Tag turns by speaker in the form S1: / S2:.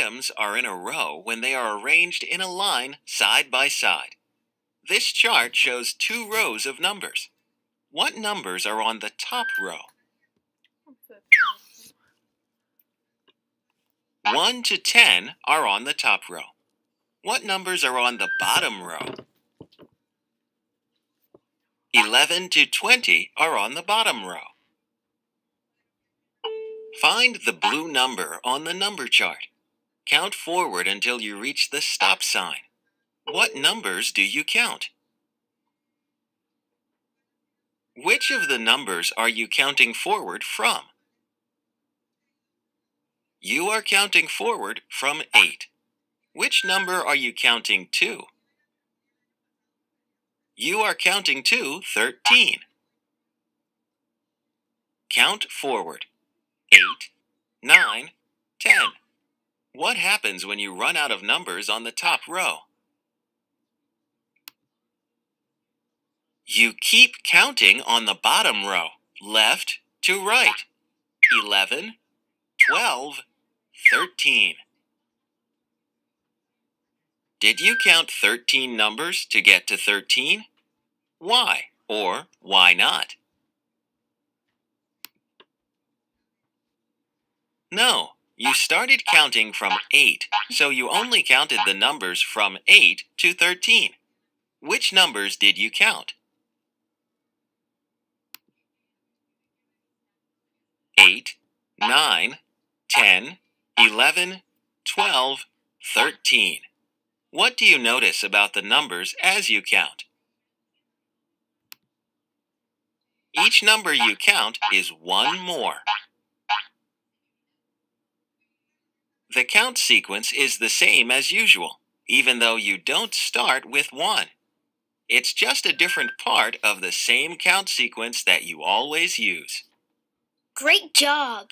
S1: items are in a row when they are arranged in a line side by side. This chart shows two rows of numbers. What numbers are on the top row? 1 to 10 are on the top row. What numbers are on the bottom row? 11 to 20 are on the bottom row. Find the blue number on the number chart. Count forward until you reach the stop sign. What numbers do you count? Which of the numbers are you counting forward from? You are counting forward from 8. Which number are you counting to? You are counting to 13. Count forward. 8, 9, 10. What happens when you run out of numbers on the top row? You keep counting on the bottom row, left to right. 11, 12, 13. Did you count 13 numbers to get to 13? Why or why not? No, you started counting from 8, so you only counted the numbers from 8 to 13. Which numbers did you count? 8, 9, 10, 11, 12, 13. What do you notice about the numbers as you count? Each number you count is one more. The count sequence is the same as usual, even though you don't start with 1. It's just a different part of the same count sequence that you always use.
S2: Great job!